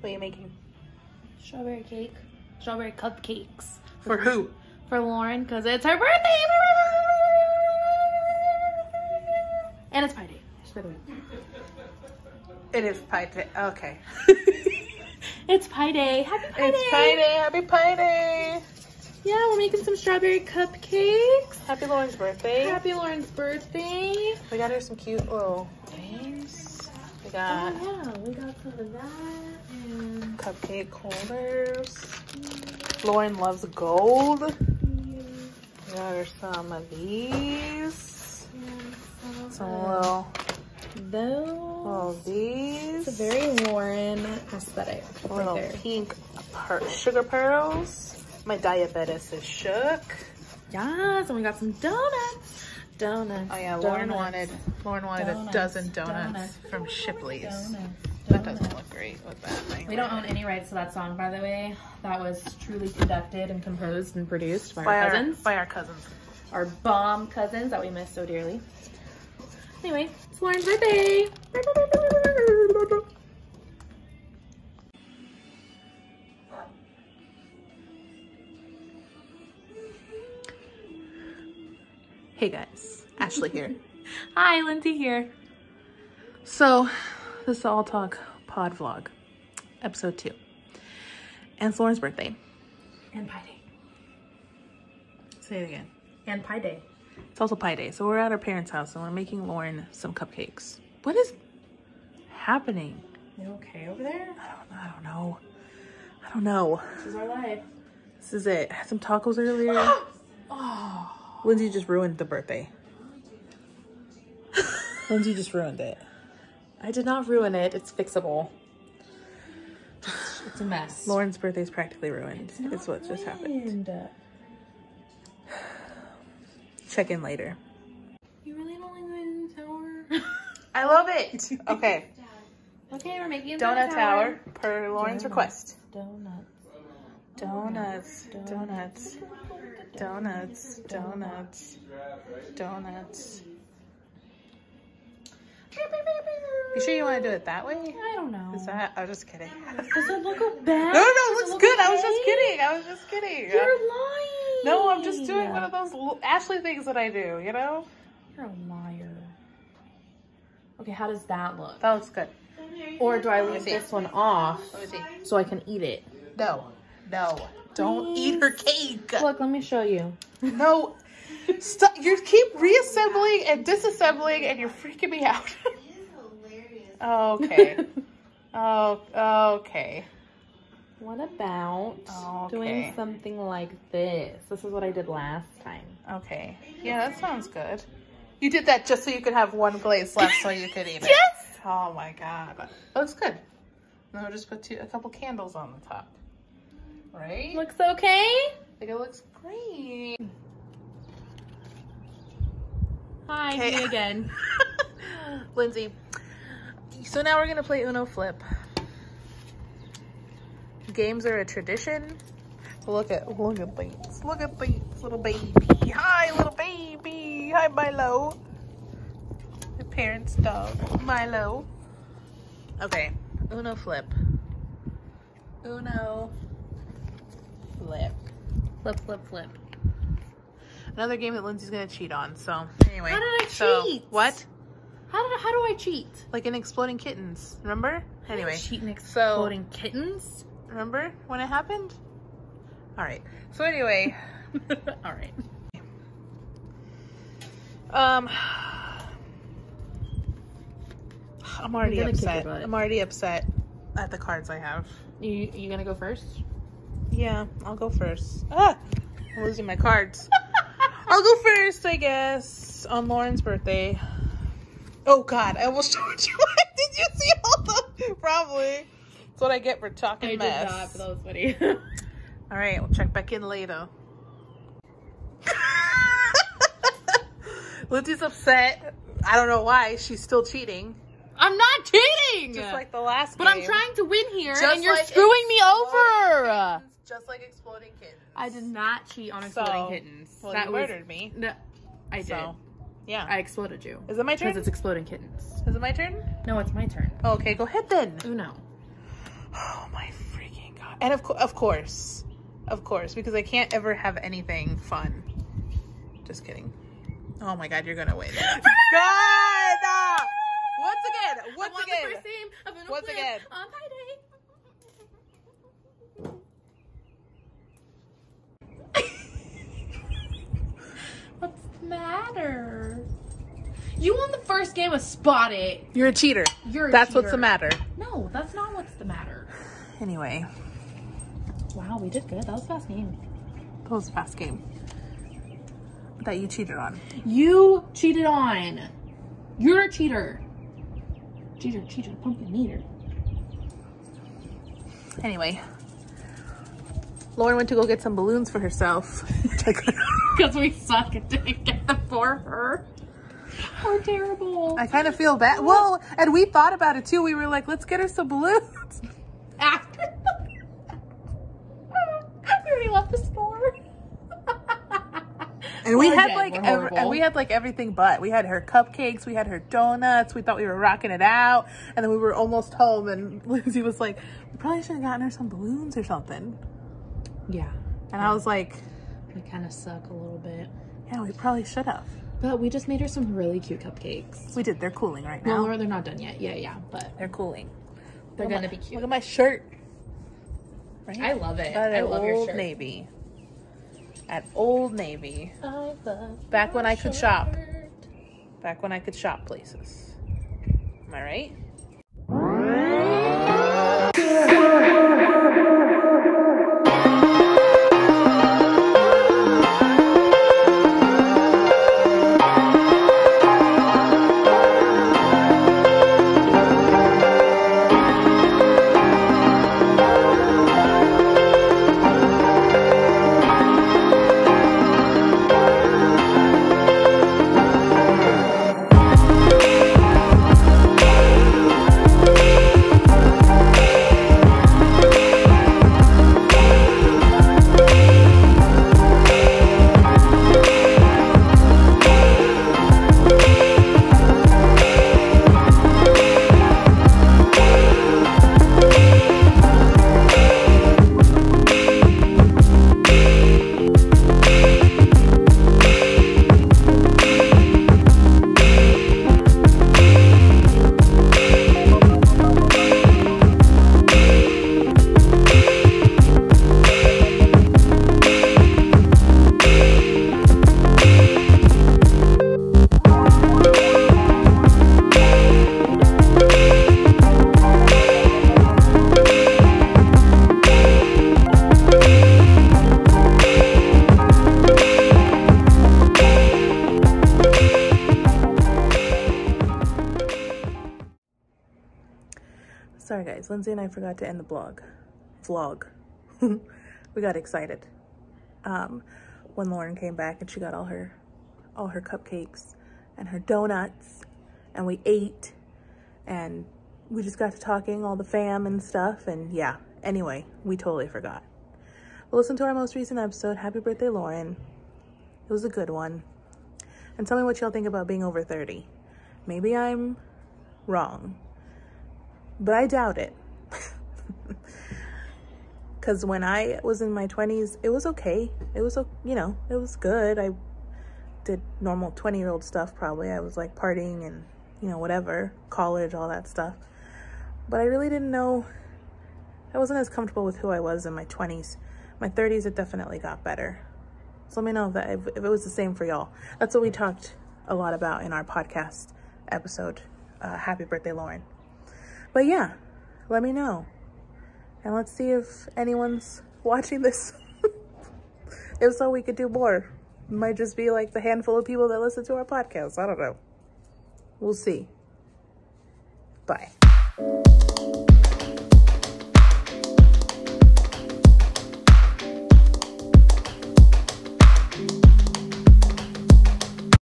What are you making? Strawberry cake. Strawberry cupcakes. For who? For Lauren, because it's her birthday. And it's pie day. Just by the way. It is Pi day. Okay. It's Pi day. Happy pie day. it's day. pie day. Happy pie day. Yeah, we're making some strawberry cupcakes. Happy Lauren's birthday. Happy Lauren's birthday. We got her some cute oh. little things. We got Oh, yeah, we got some of that. Cupcake holders. Lauren loves gold. We got her some of these. some, Some of little, those. little these. It's a very Lauren aesthetic little right pink per- sugar pearls. My diabetes is shook. Yes, and we got some donuts. Donuts. Oh yeah, Lauren wanted Lauren wanted a dozen donuts, donuts, from Shipley's. Donuts. That doesn't look great with that thing. We don't own any rights to that song, by the way. That was truly conducted and composed and produced by, by our our cousins. by our cousins. Our bomb cousins that we miss so dearly. Anyway, it's Lauren's birthday. Hey guys, Ashley here. Hi, Lindsey here. So, this is All Talk Pod Vlog, episode two. And it's Lauren's birthday. And Pi Day. Say it again. And Pi Day. It's also Pi Day, so we're at our parents' house and we're making Lauren some cupcakes. What is happening? You okay over there? I don't, I don't know. I don't know. This is our life. This is it. I had some tacos earlier. Oh. Lindsey just ruined the birthday. Lindsey just ruined it. I did not ruin it. It's fixable. It's a mess. Lauren's birthday is practically ruined. It's, what just happened. happened. Check in later. You really don't like the tower? I love it. Okay. okay, we're making a Donut tower per Lauren's Donut. request. Donut. Donuts, donuts, donuts, donuts, donuts. You sure you want to do it that way? I don't know. Is that? I was just kidding. Does it look bad? No, no, it it looks look good. I was just kidding. I was just kidding. You're lying. No, I'm just doing one of those Ashley things that I do, you know? You're a liar. Okay, how does that look? That looks good. Or do I leave this one off Let me see. so I can eat it? No, no. Don't eat her cake. Look, let me show you. No. Stop. You keep reassembling and disassembling and you're freaking me out. Oh, okay. Oh, okay. What about Okay. doing something like this? This is what I did last time. Okay. Yeah, that sounds good. You did that just so you could have one glaze left so you could eat it. Yes! Oh my god. That looks good. Then we'll just put two, a couple candles on the top. Right? Looks okay? I think it looks great. Hi, Okay. me again. Lindsey. So now we're gonna play Uno Flip. Games are a tradition. Look at look at Bates. Look at Bates, little baby. Hi, little baby. Hi, Milo. The parents' dog, Milo. Okay, Uno Flip. Uno Flip. Flip, flip, flip. Another game that Lindsey's gonna cheat on. So anyway, How did I so, cheat? What? How did how do I cheat? Like in Exploding Kittens, remember? Anyway, cheating so- exploding kittens. remember when it happened? All right. So anyway, All right. um, I'm already gonna kick your upset. I'm already upset at the cards I have. You you gonna go first? Yeah, I'll go first. Ah, I'm losing my cards. I'll go first, I guess, on Lauren's birthday. Oh God, I almost showed you. Did you see all the? Probably. That's what I get for talking I did mess. not, but that was funny. All right, we'll check back in later. Lindsey's upset. I don't know why. She's still cheating. I'm not cheating. Just like the last but game. I'm trying to win here, Just and you're like screwing me over. Kittens, Just like exploding kittens. I did not cheat on exploding So, kittens. Well, that you was murdered me. no, I did. So, yeah. I exploded you. Is it my turn? Because it's exploding kittens. Is it my turn? No, it's my turn. Okay, go ahead then. Uno. Oh my freaking god! And of co- of course, of course, because I can't ever have anything fun. Just kidding. Oh my god, you're gonna win. God! Ah! Once again, once again. the first game of Uno Once again. on Pi Day. What's the matter? You won the first game of Spot It. You're a cheater. You're a That's what's the matter. No, that's not what's the matter. Anyway, Wow, we did good. That was a fast game. that was a fast game that you cheated on. You cheated on. You're a cheater. Cheater, cheater, pumpkin eater. Anyway, Lauren went to go get some balloons for herself. Because we suck and didn't get them for her. We're terrible. I kind of feel bad. Well, and we thought about it too. We were like, let's get her some balloons. After. we already left the store. And we We're had dead. like We're ev- horrible. and we had like everything but. We had her cupcakes, we had her donuts. We thought we were rocking it out, and then we were almost home. And Lindsey was like, "We probably should have gotten her some balloons or something." Yeah, And I was like, we kind of suck a little bit. "Yeah, we probably should have." But we just made her some really cute cupcakes. We did. They're cooling right now. Laura, they're not done yet. Yeah, yeah, but They're cooling. they're Look gonna my- be cute. Look at my shirt. Right? I love it. I love your Old shirt. Navy. At Old Navy. I love Back when I could shop. Back when I could shop places. Am I right? Guys, Lindsey and I forgot to end the blog. Vlog. we got excited. Um, when Lauren came back and she got all her all her cupcakes and her donuts and we ate and we just got to talking, all the fam and stuff, and yeah. Anyway, we totally forgot. Listen to our most recent episode, Happy Birthday Lauren. It was a good one. And tell me what y'all think about being over 30. Maybe I'm wrong but I doubt it. Because when I was in my 20s, it was okay. It was, you know, it was good. I did normal 20 year old stuff probably. I was like partying and, you know, whatever, college, all that stuff. But I really didn't know, I wasn't as comfortable with who I was in my 20s. My 30s, it definitely got better. So let me know if that if, if it was the same for y'all. That's what we talked a lot about in our podcast episode. Uh, Happy birthday, Lauren. But yeah, let me know. And let's see if anyone's watching this. if so, we could do more. Might just be like the handful of people that listen to our podcast. I don't know. We'll see. Bye.